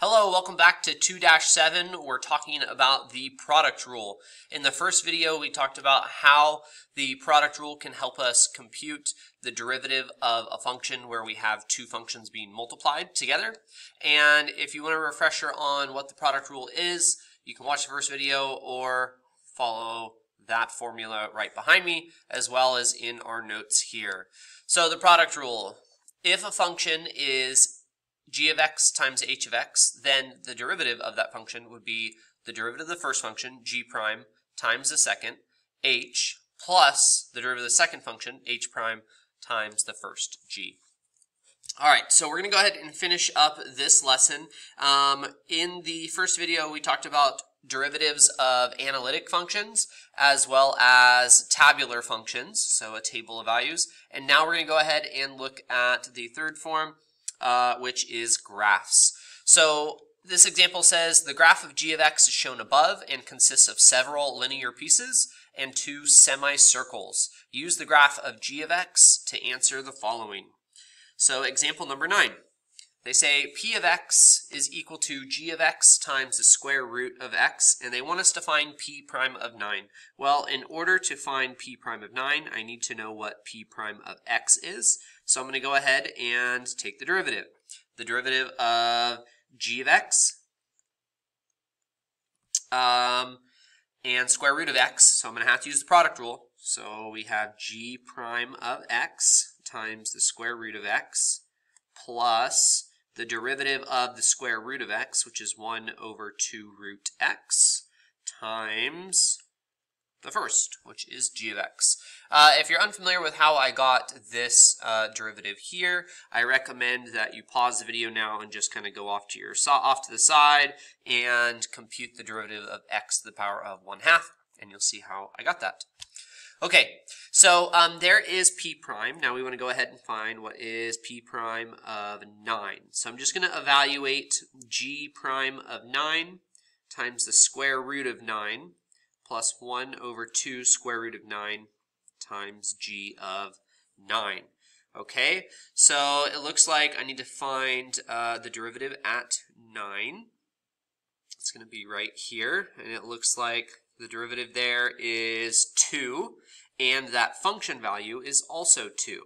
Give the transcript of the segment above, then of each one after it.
Hello, welcome back to 2-7. We're talking about the product rule. In the first video, we talked about how the product rule can help us compute the derivative of a function where we have two functions being multiplied together. And if you want a refresher on what the product rule is, you can watch the first video or follow that formula right behind me, as well as in our notes here. So the product rule, if a function is g of x times h of x, then the derivative of that function would be the derivative of the first function, g prime, times the second, h, plus the derivative of the second function, h prime, times the first g. All right, so we're going to go ahead and finish up this lesson. Um, in the first video, we talked about derivatives of analytic functions as well as tabular functions, so a table of values. And now we're going to go ahead and look at the third form, uh, which is graphs. So this example says the graph of g of x is shown above and consists of several linear pieces and two semicircles. Use the graph of g of x to answer the following. So example number nine. They say p of x is equal to g of x times the square root of x, and they want us to find p prime of 9. Well, in order to find p prime of 9, I need to know what p prime of x is. So I'm going to go ahead and take the derivative. The derivative of g of x um, and square root of x. So I'm going to have to use the product rule. So we have g prime of x times the square root of x plus the derivative of the square root of x, which is 1 over 2 root x, times the first, which is g of x. Uh, if you're unfamiliar with how I got this uh, derivative here, I recommend that you pause the video now and just kind of go off to your off to the side and compute the derivative of x to the power of 1 half, and you'll see how I got that. Okay, so um, there is p prime. Now we want to go ahead and find what is p prime of 9. So I'm just going to evaluate g prime of 9 times the square root of 9 plus 1 over 2 square root of 9 times g of 9. Okay, so it looks like I need to find uh, the derivative at 9. It's going to be right here, and it looks like the derivative there is 2, and that function value is also 2.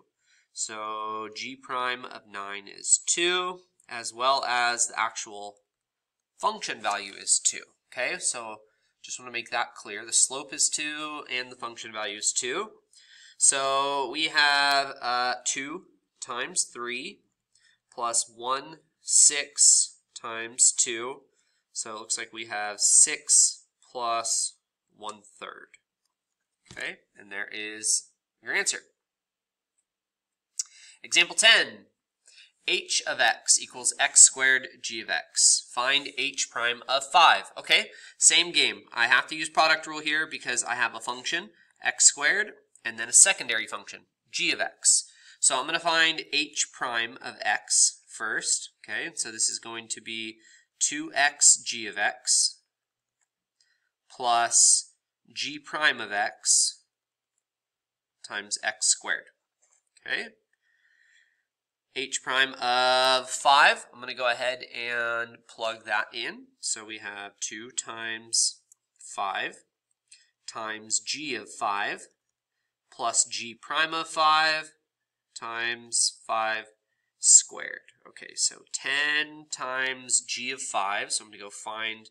So g prime of 9 is 2, as well as the actual function value is 2. Okay, so just want to make that clear. The slope is 2 and the function value is 2. So we have uh, 2 times 3 plus 1, 6 times 2. So it looks like we have 6 plus one third. Okay, and there is your answer. Example 10. h of x equals x squared g of x. Find h prime of 5. Okay, same game. I have to use product rule here because I have a function, x squared, and then a secondary function, g of x. So I'm going to find h prime of x first. Okay, so this is going to be 2x g of x plus g prime of x times x squared. Okay. h prime of 5, I'm going to go ahead and plug that in. So we have 2 times 5 times g of 5 plus g prime of 5 times 5 squared. Okay, so 10 times g of 5. So I'm going to go find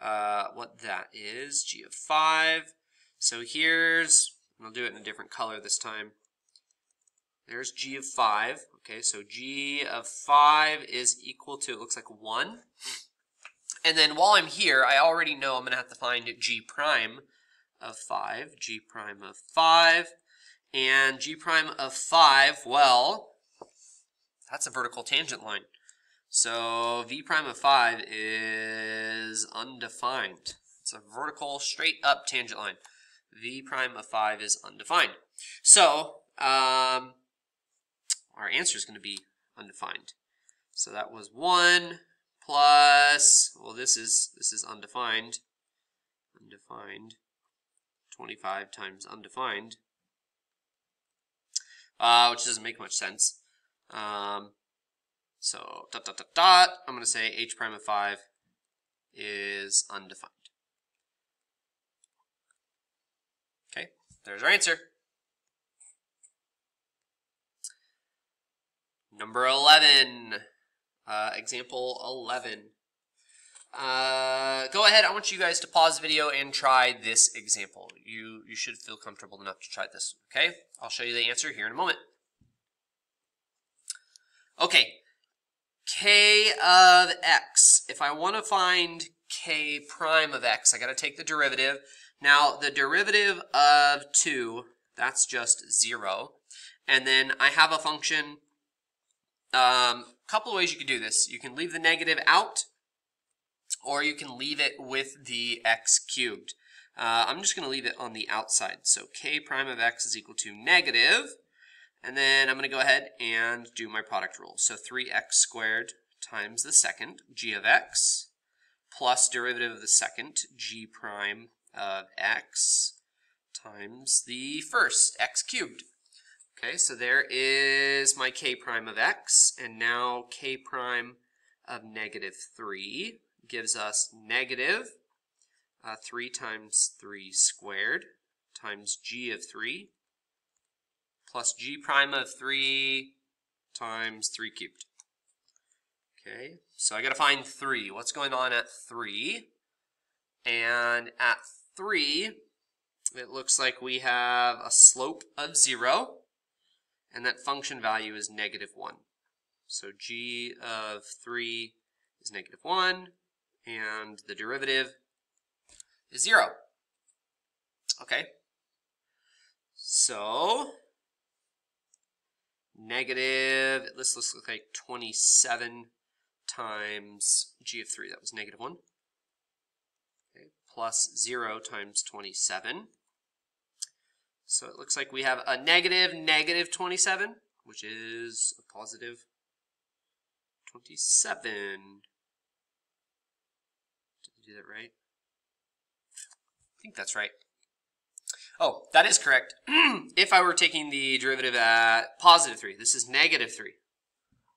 uh, what that is, g of 5. So here's, I'll do it in a different color this time. There's g of 5. Okay, so g of 5 is equal to, it looks like 1. And then while I'm here, I already know I'm going to have to find g prime of 5, g prime of 5. And g prime of 5, well, that's a vertical tangent line. So v prime of 5 is undefined. It's a vertical straight up tangent line. v prime of 5 is undefined. So um, our answer is going to be undefined. So that was 1 plus, well this is, this is undefined, undefined, 25 times undefined, uh, which doesn't make much sense. Um, So dot dot dot dot, I'm going to say h prime of 5 is undefined. Okay, there's our answer. Number 11, uh, example 11. Uh, go ahead, I want you guys to pause the video and try this example. You, you should feel comfortable enough to try this, okay? I'll show you the answer here in a moment. Okay, k of x. If I want to find k prime of x, I got to take the derivative. Now, the derivative of 2, that's just 0. And then I have a function, a um, couple of ways you can do this. You can leave the negative out, or you can leave it with the x cubed. Uh, I'm just going to leave it on the outside. So k prime of x is equal to negative, and then I'm going to go ahead and do my product rule. So 3x squared times the second, g of x, plus derivative of the second, g prime of x, times the first, x cubed. Okay, so there is my k prime of x, and now k prime of negative 3 gives us negative uh, 3 times 3 squared times g of 3 plus g prime of 3 times 3 cubed. Okay, so I got to find 3. What's going on at 3? And at 3, it looks like we have a slope of 0, and that function value is negative 1. So g of 3 is negative 1, and the derivative is 0. Okay, so negative, this looks like 27 times g of 3, that was negative 1, okay, plus 0 times 27. So it looks like we have a negative negative 27, which is a positive 27. Did I do that right? I think that's right. Oh, that is correct. if I were taking the derivative at positive 3, this is negative 3.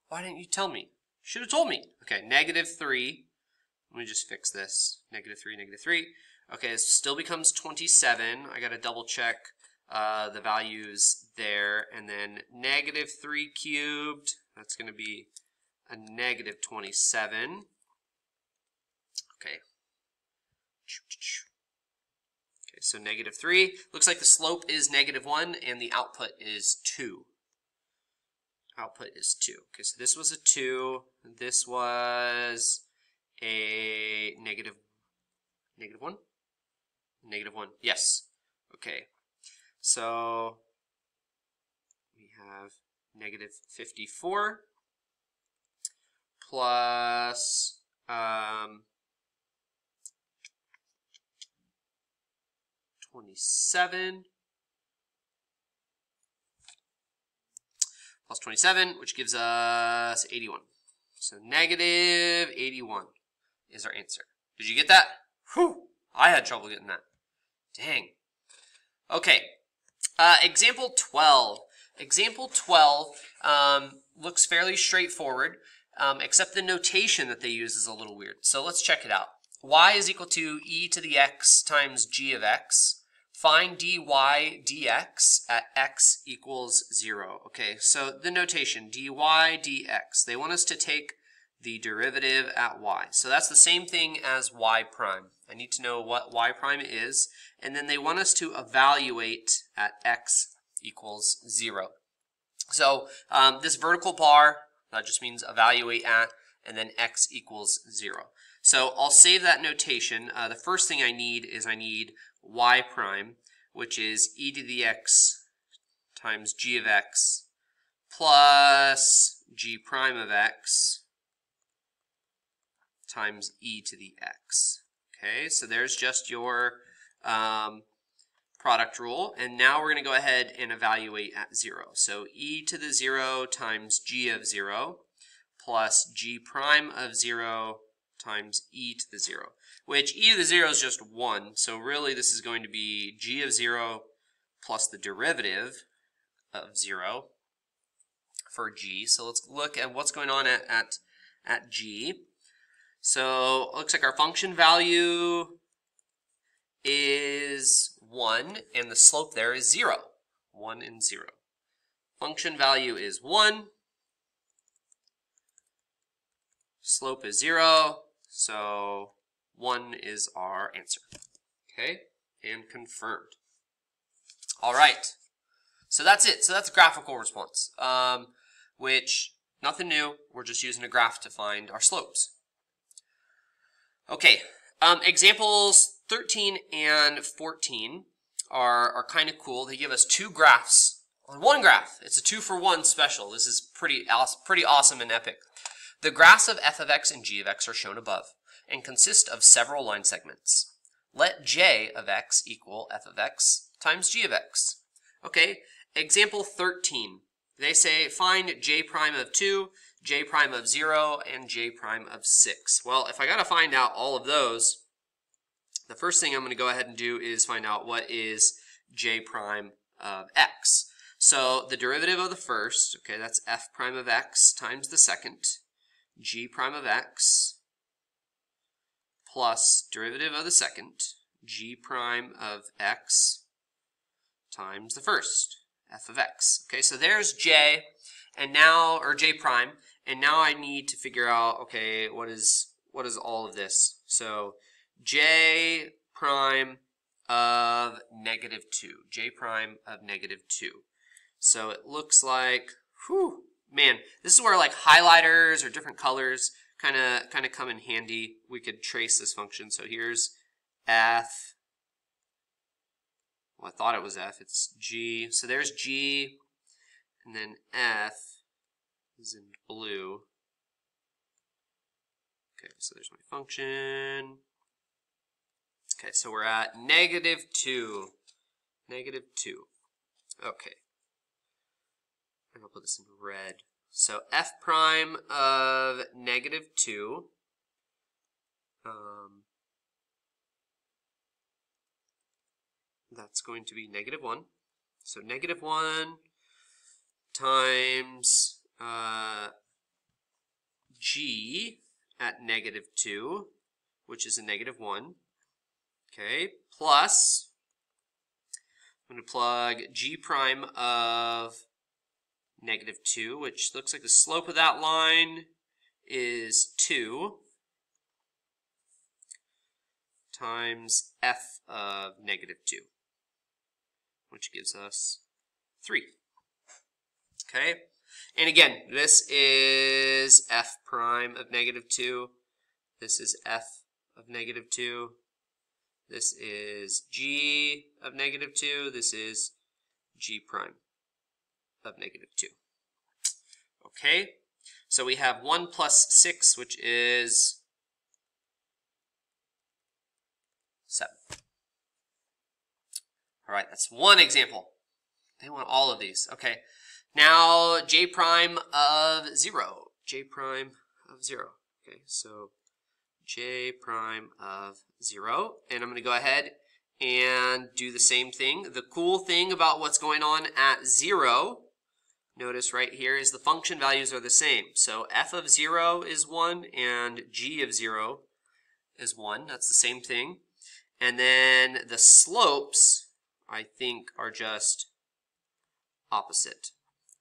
Why didn't you tell me? Should have told me. Okay, negative 3. Let me just fix this. Negative 3, negative 3. Okay, it still becomes 27. I got to double check uh, the values there. And then negative 3 cubed, that's going to be a negative 27. Okay. Okay, so negative 3. Looks like the slope is negative 1 and the output is 2. Output is 2. Okay, so this was a 2. This was a negative, negative 1? Negative 1. Yes. Okay. So we have negative 54 plus um, 27 plus 27, which gives us 81. So negative 81 is our answer. Did you get that? Whew, I had trouble getting that. Dang. Okay, uh, example 12. Example 12 um, looks fairly straightforward, um, except the notation that they use is a little weird. So let's check it out. y is equal to e to the x times g of x. Find dy dx at x equals 0. Okay, so the notation, dy dx. They want us to take the derivative at y. So that's the same thing as y prime. I need to know what y prime is, and then they want us to evaluate at x equals 0. So um, this vertical bar, that just means evaluate at, and then x equals 0. So I'll save that notation. Uh, the first thing I need is I need y prime, which is e to the x times g of x plus g prime of x times e to the x. Okay, so there's just your um, product rule. And now we're going to go ahead and evaluate at 0. So e to the 0 times g of 0 plus g prime of 0 times e to the 0, which e to the 0 is just 1. So really this is going to be g of 0 plus the derivative of 0 for g. So let's look at what's going on at, at, at g. So it looks like our function value is 1, and the slope there is 0. 1 and 0. Function value is 1. Slope is 0. So 1 is our answer. Okay, and confirmed. All right. So that's it. So that's a graphical response, um, which nothing new. We're just using a graph to find our slopes. Okay, um, examples 13 and 14 are, are kind of cool. They give us two graphs on one graph. It's a two for one special. This is pretty, pretty awesome and epic. The graphs of f of x and g of x are shown above and consist of several line segments. Let j of x equal f of x times g of x. Okay, example 13. They say find j prime of 2, j prime of 0, and j prime of 6. Well, if I got to find out all of those, the first thing I'm going to go ahead and do is find out what is j prime of x. So the derivative of the first, okay, that's f prime of x times the second, g prime of x plus derivative of the second, g prime of x times the first, f of x. Okay, so there's j, and now, or j prime, and now I need to figure out, okay, what is what is all of this? So j prime of negative 2, j prime of negative 2. So it looks like, whew, man, this is where like highlighters or different colors kind of kind of come in handy. We could trace this function. So here's f. Well, I thought it was f. It's g. So there's g, and then f is in blue. Okay, so there's my function. Okay, so we're at negative 2. Negative 2. Okay. And I'll put this in red. So f prime of negative 2 um, that's going to be negative 1. So negative 1 times uh, g at negative 2, which is a negative 1. Okay, plus, I'm going to plug g prime of negative 2, which looks like the slope of that line is 2 times f of negative 2, which gives us 3. Okay, and again, this is f prime of negative 2. This is f of negative 2. This is g of negative 2. This is g prime of negative 2. Okay, so we have 1 plus 6, which is 7. All right, that's one example. They want all of these. Okay, now j prime of 0. j prime of 0. Okay, so j prime of 0. And I'm going to go ahead and do the same thing. The cool thing about what's going on at 0 notice right here is the function values are the same. So f of 0 is 1 and g of 0 is 1. That's the same thing. And then the slopes, I think, are just opposite.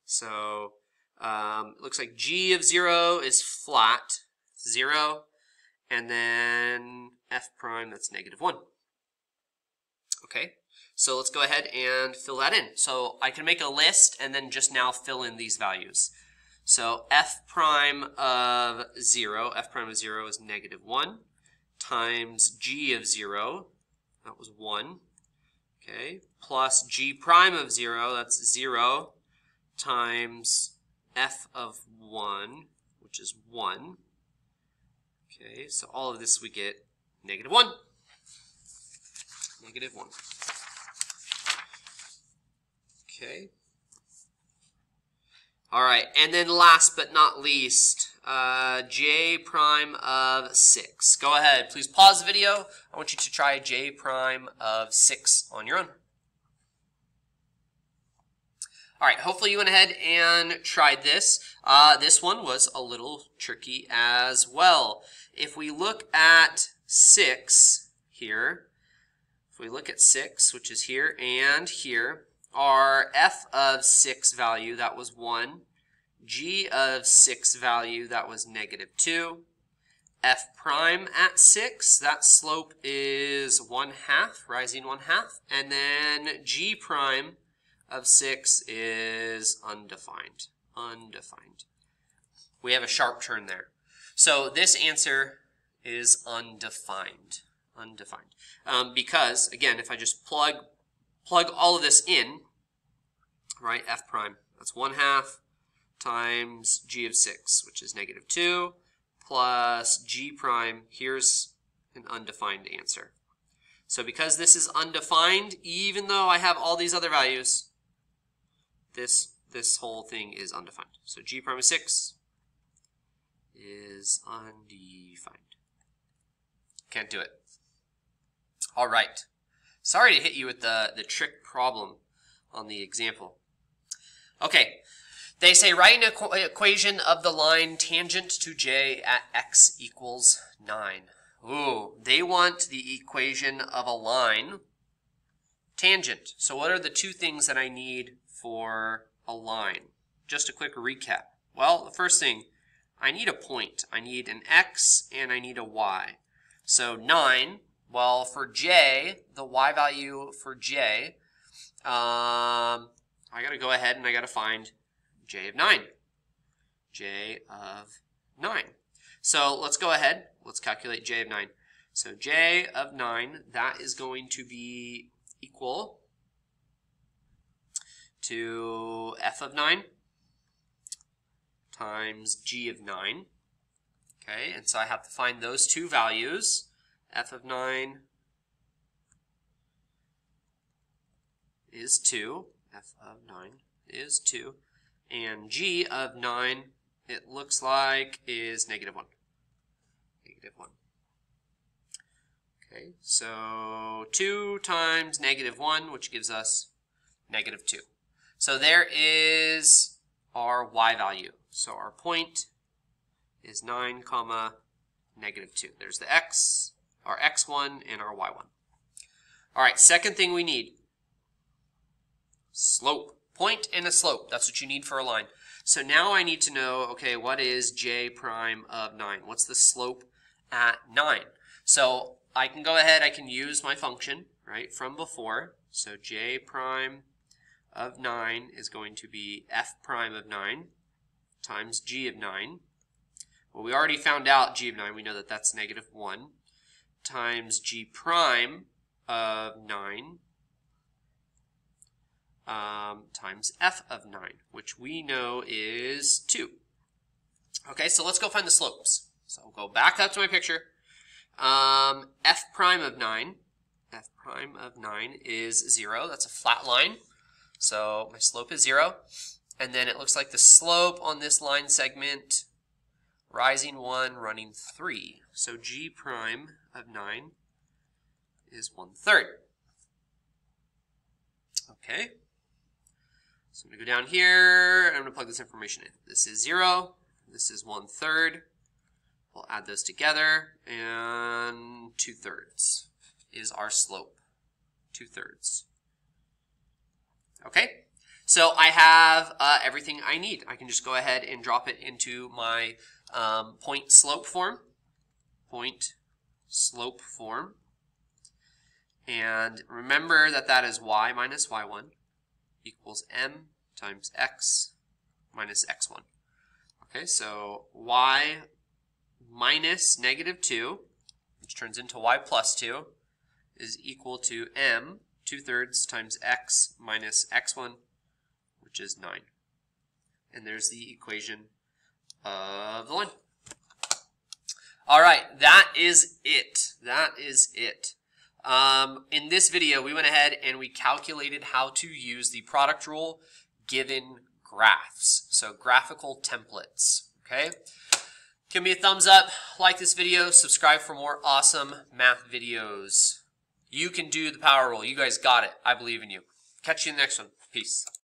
So um, it looks like g of 0 is flat, 0, and then f prime, that's negative 1. Okay, so let's go ahead and fill that in. So I can make a list and then just now fill in these values. So f prime of 0, f prime of 0 is negative 1, times g of 0, that was 1, okay, plus g prime of 0, that's 0, times f of 1, which is 1. Okay, so all of this we get negative 1. Negative 1. Okay. All right, and then last but not least, uh, j prime of 6. Go ahead, please pause the video. I want you to try j prime of 6 on your own. All right, hopefully you went ahead and tried this. Uh, this one was a little tricky as well. If we look at 6 here, if we look at 6, which is here and here, our f of 6 value, that was 1. g of 6 value, that was negative 2. f prime at 6, that slope is 1 half, rising 1 half. And then g prime of 6 is undefined. Undefined. We have a sharp turn there. So this answer is undefined. Undefined. Um, because, again, if I just plug plug all of this in, right, f prime, that's 1 half times g of 6, which is negative 2, plus g prime, here's an undefined answer. So because this is undefined, even though I have all these other values, this this whole thing is undefined. So g prime of 6 is undefined. Can't do it. All right. Sorry to hit you with the, the trick problem on the example. Okay. They say write an equ equation of the line tangent to j at x equals 9. Ooh, they want the equation of a line tangent. So what are the two things that I need for a line? Just a quick recap. Well, the first thing, I need a point. I need an x and I need a y. So 9, well, for j, the y value for j, um, I got to go ahead and I got to find j of 9. j of 9. So let's go ahead. Let's calculate j of 9. So j of 9, that is going to be equal to f of 9 times g of 9. Okay, and so I have to find those two values. F of 9 is 2. f of 9 is 2. And g of 9, it looks like, is negative 1. Negative 1. Okay, so 2 times negative 1, which gives us negative 2. So there is our y value. So our point is 9 comma negative 2. There's the x, our x1, and our y1. All right, second thing we need, slope. Point and a slope. That's what you need for a line. So now I need to know, okay, what is j prime of 9? What's the slope at 9? So I can go ahead, I can use my function, right, from before. So j prime of 9 is going to be f prime of 9 times g of 9. Well, we already found out g of 9. We know that that's negative 1 times g prime of 9 um, times f of 9, which we know is 2. Okay, so let's go find the slopes. So I'll go back up to my picture. Um, f prime of 9, f prime of 9 is 0. That's a flat line. So my slope is 0. And then it looks like the slope on this line segment, rising 1, running 3. So g prime of 9 is 1 third. Okay. So I'm going to go down here, and I'm going to plug this information in. This is 0, this is 1 third. We'll add those together, and 2 thirds is our slope. 2 thirds. Okay, so I have uh, everything I need. I can just go ahead and drop it into my um, point slope form. Point slope form. And remember that that is y minus y1 equals m times x minus x1. Okay, so y minus negative 2, which turns into y plus 2, is equal to m 2 thirds times x minus x1, which is 9. And there's the equation of the line. All right, that is it. That is it. Um, in this video, we went ahead and we calculated how to use the product rule given graphs. So graphical templates, okay? Give me a thumbs up, like this video, subscribe for more awesome math videos. You can do the power rule. You guys got it. I believe in you. Catch you in the next one. Peace.